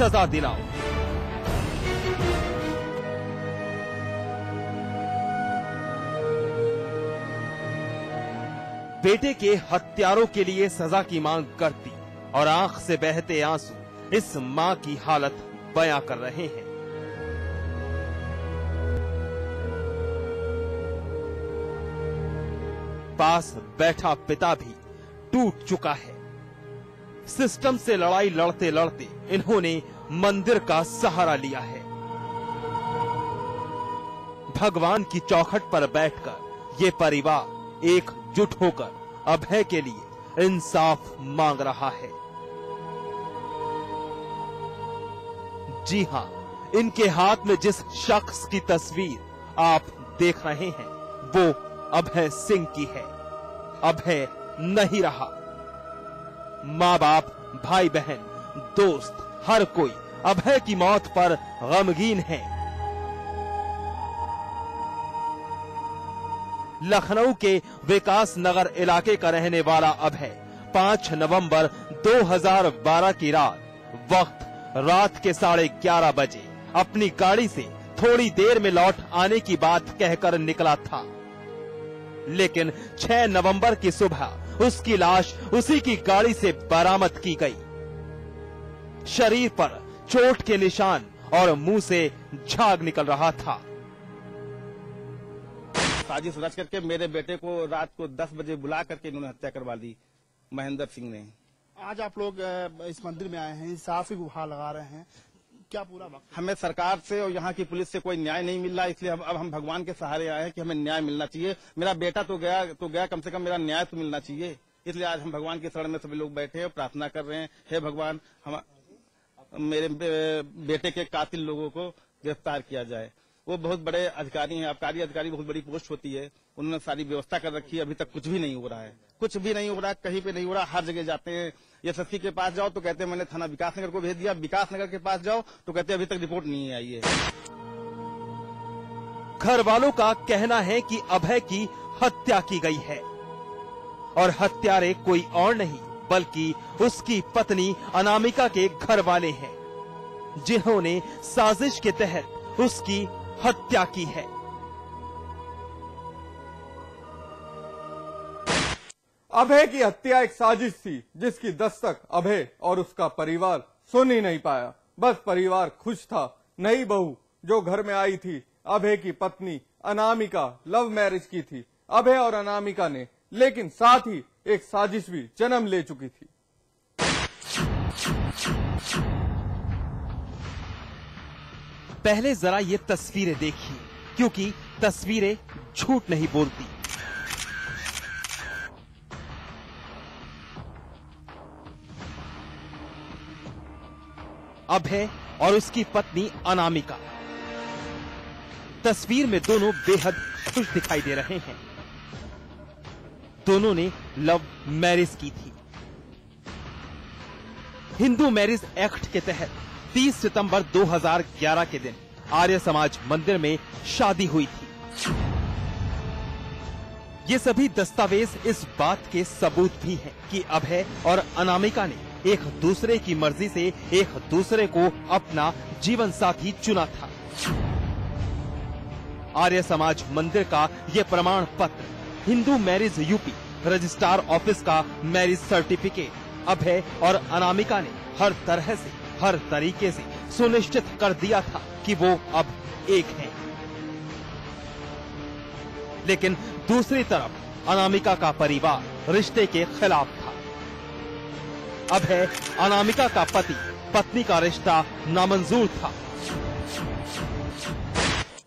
सजा दिलाओ। बेटे के हत्यारों के लिए सजा की मांग करती और आँख से बहते आँसू इस माँ की हालत बयां कर रहे हैं। पास बैठा पिता भी टूट चुका है। सिस्टम से लड़ाई लड़ते लड़ते इन्होंने मंदिर का सहारा लिया है। भगवान की चौखट पर बैठकर ये परिवार एकजुट होकर अभय के लिए इंसाफ मांग रहा है। जी हाँ, इनके हाथ में जिस शख्स की तस्वीर आप देख रहे हैं, वो अभय सिंह की है। अभय नहीं रहा। माँ बाप भाई बहन दोस्त, हर कोई अभय की मौत पर गमगीन है। लखनऊ के विकास नगर इलाके का रहने वाला अभय 5 नवंबर 2012 की रात, वक्त रात के साढ़े ग्यारह बजे, अपनी गाड़ी से थोड़ी देर में लौट आने की बात कहकर निकला था। लेकिन 6 नवंबर की सुबह उसकी लाश उसी की गाड़ी से बरामद की गई। शरीर पर चोट के निशान और मुँह से झाग निकल रहा था। साजिश रच करके मेरे बेटे को रात को 10 बजे बुला करके इन्होंने हत्या करवा दी महेंद्र सिंह ने। आज आप लोग इस मंदिर में आए हैं इंसाफी गुहार लगा रहे हैं। क्या पूरा वक्त हमें सरकार से और यहाँ की पुलिस से कोई न्याय नहीं मिल रहा, इसलिए अब हम भगवान के सहारे आए हैं कि हमें न्याय मिलना चाहिए। मेरा बेटा तो गया तो गया कम से कम मेरा न्याय तो मिलना चाहिए। इसलिए आज हम भगवान के शरण में सभी लोग बैठे हैं प्रार्थना कर रहे हैं, हे भगवान, हम मेरे बेटे के कातिल लोगों को गिरफ़्तार किया जाए। वो बहुत बड़े अधिकारी हैं, आबकारी अधिकारी, बहुत बड़ी पोस्ट होती है। उन्होंने सारी व्यवस्था कर रखी है, अभी तक कुछ भी नहीं हो रहा है। कुछ भी नहीं हो रहा, कहीं पे नहीं हो रहा, हर जगह जाते हैं। एसएसपी के पास जाओ तो कहते हैं, मैंने थाना विकास नगर को भेज दिया, विकास नगर के पास जाओ तो कहते अभी तक रिपोर्ट नहीं आई है। घर वालों का कहना है कि अभय की हत्या की गई है। और हत्यारे कोई और नहीं, बल्कि उसकी पत्नी अनामिका के घर वाले हैं, जिन्होंने साजिश के तहत उसकी हत्या की है। अभय की हत्या एक साजिश थी, जिसकी दस्तक अभय और उसका परिवार सुन ही नहीं पाया। बस परिवार खुश था, नई बहू जो घर में आई थी। अभय की पत्नी अनामिका लव मैरिज की थी। अभय और अनामिका ने, लेकिन साथ ही एक साजिश भी जन्म ले चुकी थी। पहले जरा ये तस्वीरें देखिए क्योंकि तस्वीरें झूठ नहीं बोलती। अभय और उसकी पत्नी अनामिका। तस्वीर में दोनों बेहद खुश दिखाई दे रहे हैं। दोनों ने लव मैरिज की थी। हिंदू मैरिज एक्ट के तहत 30 सितंबर 2011 के दिन आर्य समाज मंदिर में शादी हुई थी। ये सभी दस्तावेज़ इस बात के सबूत भी हैं कि अभय और अनामिका ने एक दूसरे की मर्ज़ी से एक दूसरे को अपना जीवन साथी चुना था। आर्य समाज मंदिर का ये प्रमाण पत्र, Hindu marriage UP, registrar office का मैरिज सर्टिफिकेट, अभय और अनामिका ने हर तरह से हर तरीके से सुनिश्चित कर दिया था कि वो अब एक हैं। लेकिन दूसरी तरफ़ अनामिका का परिवार रिश्ते के खिलाफ था। अब है अनामिका का पति, पत्नी का रिश्ता नामंजूर था।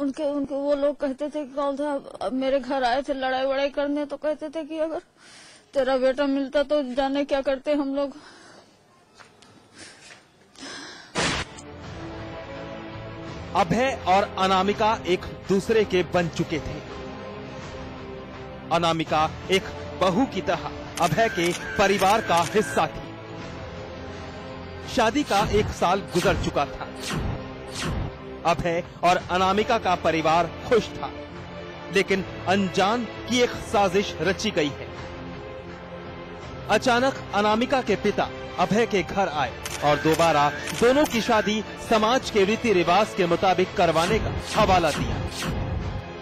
उनके उनके वो लोग कहते थे कि मेरे घर आए थे लड़ाई वड़ाई करने तो कहते थे कि अगर तेरा बेटा मिलता तो जाने क्या करते हम लोग? अभय और अनामिका एक दूसरे के बन चुके थे। अनामिका एक बहू की तरह अभय के परिवार का हिस्सा थी। शादी का एक साल गुजर चुका था। अभय और अनामिका का परिवार खुश था, लेकिन अनजान की एक साजिश रची गई है। अचानक अनामिका के पिता अभय के घर आए और दोबारा दोनों की शादी समाज के रीति रिवाज के मुताबिक करवाने का हवाला दिया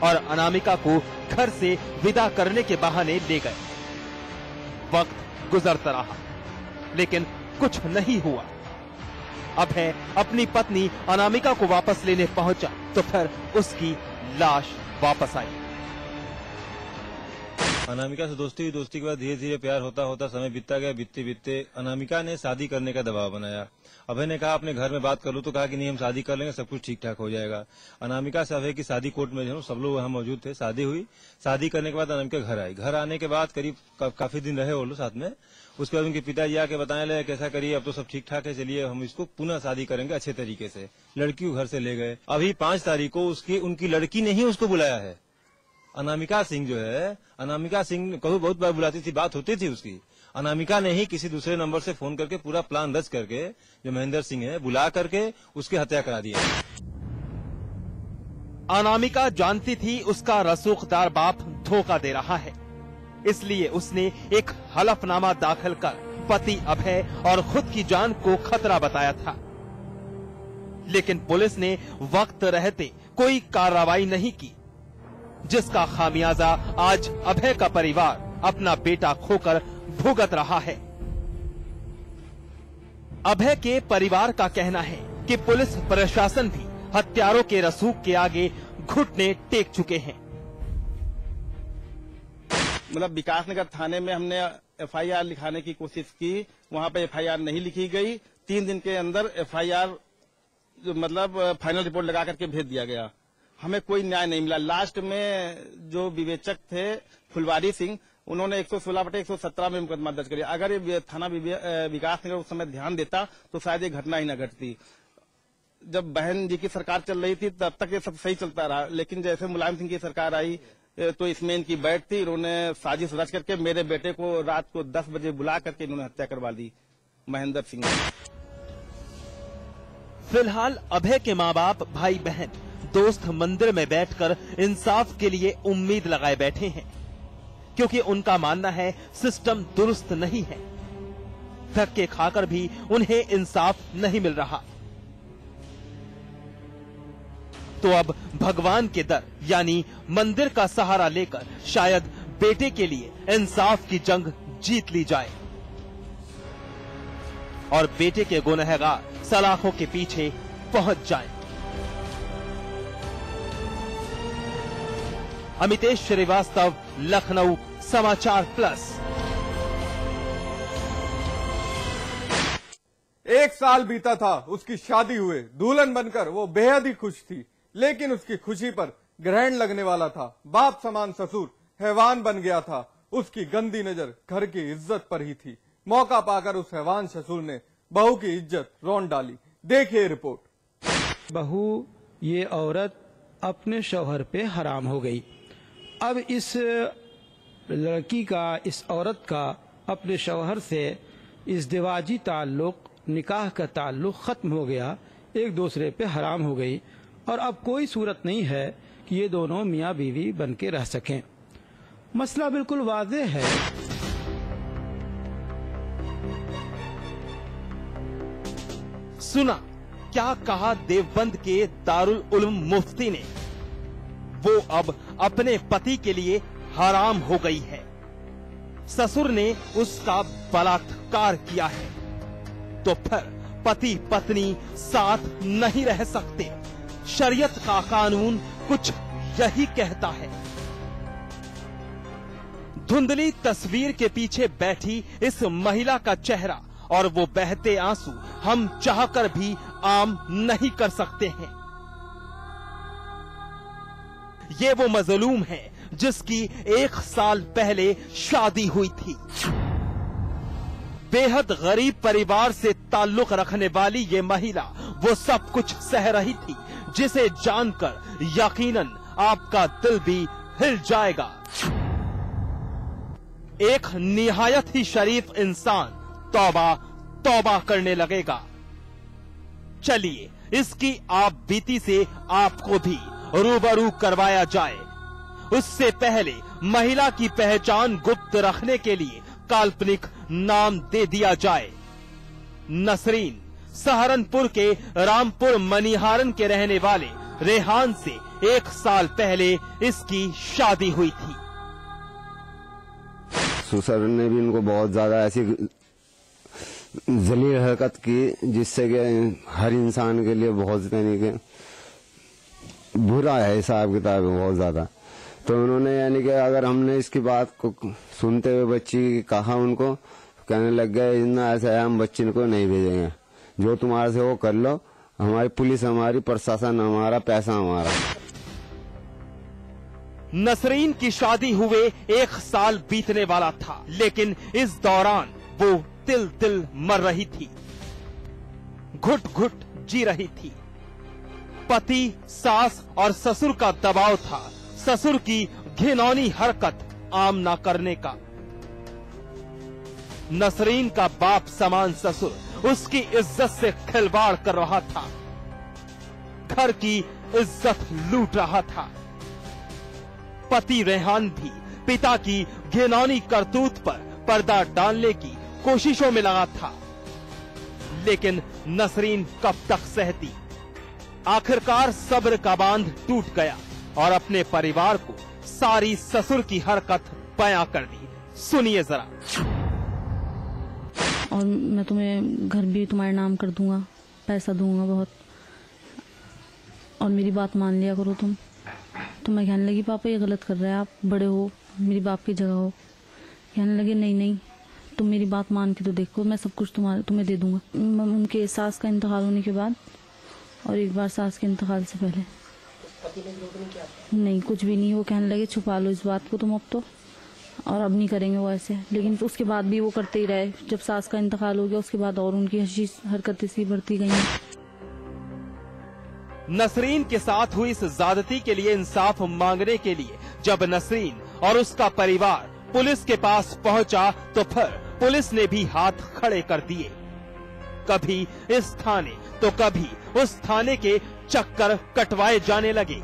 और अनामिका को घर से विदा करने के बहाने ले गए। वक्त गुजरता रहा, लेकिन कुछ नहीं हुआ। अभय अपनी पत्नी अनामिका को वापस लेने पहुँचा तो फिर उसकी लाश वापस आई। अनामिका से दोस्ती हुई। दोस्ती के बाद धीरे धीरे प्यार होता होता समय बीतता गया। बीतते बीतते अनामिका ने शादी करने का दबाव बनाया। अभय ने कहा अपने घर में बात कर लूँ तो कहा कि नहीं हम शादी कर लेंगे सब कुछ ठीक ठाक हो जाएगा। अनामिका से अभय की शादी कोर्ट में जो सब लोग वहाँ मौजूद थे। शादी हुई। शादी करने के बाद अनामिका घर आई। घर आने के बाद करीब का, काफ़ी दिन रहे वो लोग साथ में। उसके बाद उनके पिताजी आके बताने लगे कैसा करिए अब तो सब ठीक ठाक है चलिए हम इसको पुनः शादी करेंगे अच्छे तरीके से। लड़की को घर से ले गए। अभी पाँच तारीख को उसकी उनकी लड़की ने ही उसको बुलाया है। अनामिका सिंह जो है, अनामिका सिंह कहूँ बहुत बार बुलाती थी, बात होती थी उसकी। अनामिका ने ही किसी दूसरे नंबर से फ़ोन करके पूरा प्लान रच करके, जो महेंद्र सिंह है, बुला करके उसकी हत्या करा दी अनामिका जानती थी उसका रसूखदार बाप धोखा दे रहा है। इसलिए उसने एक हलफनामा दाखिल कर पति अभय और खुद की जान को खतरा बताया था। लेकिन पुलिस ने वक्त रहते कोई कार्रवाई नहीं की। जिसका खामियाजा आज अभय का परिवार अपना बेटा खोकर भुगत रहा है। अभय के परिवार का कहना है कि पुलिस, प्रशासन भी हत्यारों के रसूख के आगे घुटने टेक चुके हैं। मतलब विकासनगर थाने में हमने एफआईआर लिखाने की कोशिश की, वहाँ पे एफआईआर नहीं लिखी गई। तीन दिन के अंदर एफआईआर मतलब फाइनल रिपोर्ट लगा करके भेज दिया गया। हमें कोई न्याय नहीं मिला। लास्ट में जो विवेचक थे, फुलवारी सिंह, उन्होंने एक सौ सोलह बटे एक सौ सत्रह में मुकदमा दर्ज किया अगर ये थाना विकास नगर उस समय ध्यान देता तो शायद ये घटना ही न घटती। जब बहन जी की सरकार चल रही थी, तब तक ये सब सही चलता रहा। लेकिन जैसे मुलायम सिंह की सरकार आई तो इसमें इनकी बैठ थी इन्होंने साजिश रच करके मेरे बेटे को रात को दस बजे बुला करके इन्होंने हत्या करवा दी, महेंद्र सिंह। फ़िलहाल अभय के माँ बाप, भाई बहन। दोस्त मंदिर में बैठकर इंसाफ के लिए उम्मीद लगाए बैठे हैं। क्योंकि उनका मानना है, सिस्टम दुरुस्त नहीं है। धक्के खाकर भी उन्हें इंसाफ नहीं मिल रहा। तो अब भगवान के दर, यानी मंदिर का सहारा लेकर शायद बेटे के लिए इंसाफ की जंग जीत ली जाए। और बेटे के गुनहगार सलाखों के पीछे पहुँच जाएँ। अमितेश श्रीवास्तव लखनऊ समाचार प्लस। एक साल बीता था उसकी शादी हुए। दुल्हन बनकर वो बेहद ही खुश थी लेकिन उसकी खुशी पर ग्रहण लगने वाला था। बाप समान ससुर हैवान बन गया था। उसकी गंदी नज़र घर की इज़्ज़त पर ही थी। मौका पाकर उस हैवान ससुर ने बहू की इज़्ज़त रौन डाली। देखिए रिपोर्ट। बहू ये औरत अपने शौहर पे हराम हो गई। अब इस लड़की का, इस औरत का अपने शौहर से इस दिवाजी ताल्लुक, निकाह का ताल्लुक ख़त्म हो गया, एक दूसरे पे हराम हो गई। और अब कोई सूरत नहीं है कि ये दोनों मियाँ बीवी बन के रह सकें। मसला बिल्कुल वाजे है। सुना, क्या कहा देवबंद के दारुल उलूम मुफ्ती ने? वो अब अपने पति के लिए हराम हो गई है। ससुर ने उसका बलात्कार किया है। तो फिर पति पत्नी साथ नहीं रह सकते। शरीयत का कानून कुछ यही कहता है। धुंधली तस्वीर के पीछे बैठी इस महिला का चेहरा और वो बहते आँसू हम चाहकर भी आम नहीं कर सकते हैं। ये वो मजलूम है जिसकी एक साल पहले शादी हुई थी। बेहद गरीब परिवार से ताल्लुक रखने वाली ये महिला, वो सब कुछ सह रही थी, जिसे जानकर यकीनन आपका दिल भी हिल जाएगा। एक निहायत ही शरीफ इंसान तौबा तौबा करने लगेगा। चलिए, इसकी आप बीती से आपको भी रूबरू करवाया जाए। उससे पहले महिला की पहचान गुप्त रखने के लिए काल्पनिक नाम दे दिया जाए। नसरीन, सहारनपुर के रामपुर मनिहारन के रहने वाले रेहान से एक साल पहले इसकी शादी हुई थी। ससुर ने भी इनको बहुत ज़्यादा ऐसी जलील हरकत की, जिससे कि हर इंसान के लिए बहुत यानी कि बुरा है हिसाब किताब बहुत ज़्यादा। तो उन्होंने यानी कि अगर हमने इसकी बात को सुनते हुए बच्ची कहा उनको, कहने लग गए, इतना ऐसा है, हम बच्ची को नहीं भेजेंगे। जो तुम्हारे से वो कर लो। हमारी पुलिस हमारी, प्रशासन हमारा, पैसा हमारा। नसरीन की शादी हुए, एक साल बीतने वाला था। लेकिन इस दौरान वो तिल तिल मर रही थी। घुट घुट जी रही थी। पति, सास और ससुर का दबाव था। ससुर की घिनौनी हरकत आम ना करने का। नसरीन का बाप समान ससुर, उसकी इज़्ज़त से खिलवाड़ कर रहा था। घर की इज़्ज़त लूट रहा था। पति रेहान भी पिता की घिनौनी करतूत पर पर्दा डालने की कोशिशों में लगा था। लेकिन नसरीन कब तक सहती? आखिरकार सब्र का बाँध टूट गया और अपने परिवार को सारी ससुर की हरकत बयां कर दी। सुनिए जरा। और मैं तुम्हें घर भी तुम्हारे नाम कर दूँगा, पैसा दूँगा बहुत। और मेरी बात मान लिया करो तुम। तो मैं कहने लगी, पापा, ये गलत कर रहे हैं, आप बड़े हो, मेरी बाप की जगह हो। कहने लगे, नहीं नहीं, तुम मेरी बात मान के तो देखो, मैं सब कुछ तुम्हारे, तुम्हें दे दूँगा। उनके सास का इंतकाल होने के बाद और एक बार सास के इंतकाल से पहले। नहीं, कुछ भी नहीं, वो कहने लगे, छुपा लो इस बात को तुम अब तो। और अब नहीं करेंगे वो ऐसे। लेकिन उसके बाद भी वो करते ही रहे। जब सास का इंतकाल हो गया, उसके बाद और उनकी हशी हरकतें सी बढ़ती गई नसरीन के साथ हुई इस ज्यादती के लिए इंसाफ मांगने के लिए जब नसरीन और उसका परिवार पुलिस के पास पहुँचा तो फिर पुलिस ने भी हाथ खड़े कर दिए। कभी इस थाने तो कभी उस थाने के चक्कर कटवाए जाने लगे।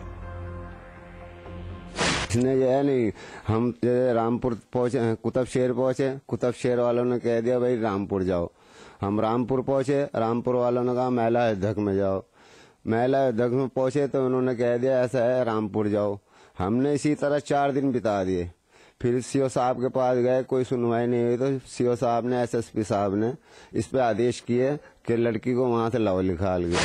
इसने जो है नहीं, हम रामपुर पहुँचे, कुतब शेर पहुँचे, कुतब शेर वालों ने कह दिया, भाई, रामपुर जाओ। हम रामपुर पहुँचे, रामपुर वालों ने कहा महिला अध्यक्ष में जाओ। महिला अध्यक्ष में पहुँचे तो उन्होंने कह दिया, ऐसा है, रामपुर जाओ। हमने इसी तरह चार दिन बिता दिए। फिर सीओ साहब के पास गए, कोई सुनवाई नहीं हुई तो सीओ साहब ने, एसएसपी साहब ने इस पे आदेश किए कि लड़की को वहाँ से लाओ लिखा गया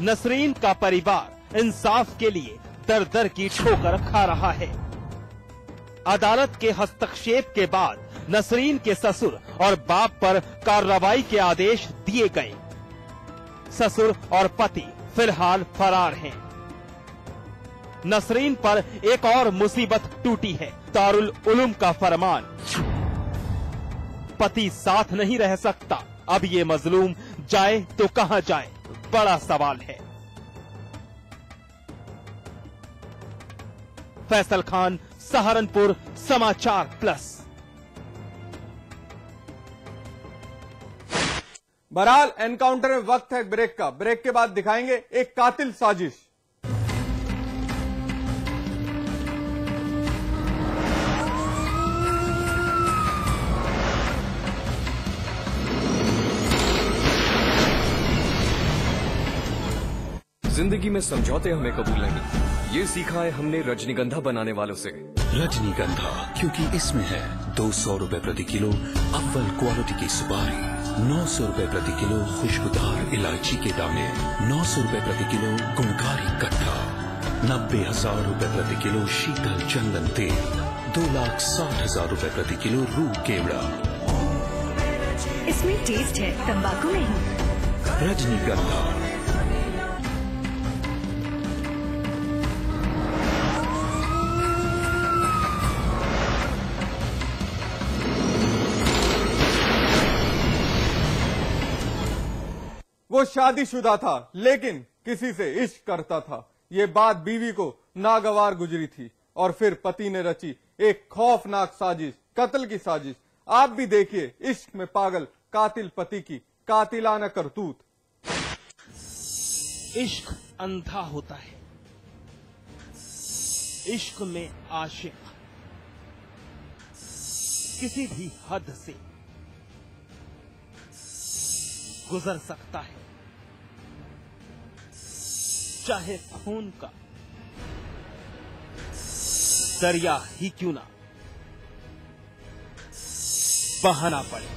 नसरीन का परिवार इंसाफ के लिए दर दर की ठोकर खा रहा है। अदालत के हस्तक्षेप के बाद नसरीन के ससुर और बाप पर कार्रवाई के आदेश दिए गए। ससुर और पति फ़िलहाल फरार हैं। नसरीन पर एक और मुसीबत टूटी है। दारुल उलूम का फरमान। पति साथ नहीं रह सकता। अब ये मजलूम जाए तो कहाँ जाए? बड़ा सवाल है। फैसल खान, सहारनपुर, समाचार प्लस। बहरहाल, एनकाउंटर में वक्त है ब्रेक का। ब्रेक के बाद दिखाएँगे एक कातिल साजिश। ज़िंदगी में समझौते हमें कबूल नहीं। ये सीखा है हमने रजनीगंधा बनाने वालों से। रजनीगंधा क्योंकि इसमें है दो सौ रूपए प्रति किलो अव्वल क्वालिटी की सुपारी नौ सौ रूपए प्रति किलो खुशबूदार इलायची के दाने नौ सौ रूपए प्रति किलो गुणकारी कट्टा नब्बे हज़ार रूपए प्रति किलो शीतल चंदन तेल दो लाख साठ हज़ार रूपए प्रति किलो रूह केवड़ा। इसमें टेस्ट है तंबाकू नहीं। रजनीगंधा शादीशुदा था, लेकिन किसी से इश्क करता था। ये बात बीवी को नागवार गुजरी थी और फिर पति ने रची एक खौफनाक साजिश, कत्ल की साजिश। आप भी देखिए, इश्क में पागल कातिल पति की कातिलाना करतूत। इश्क अंधा होता है। इश्क में आशिक। किसी भी हद से गुजर सकता है। चाहे खून का। दरिया ही क्यों ना? बहाना पड़े।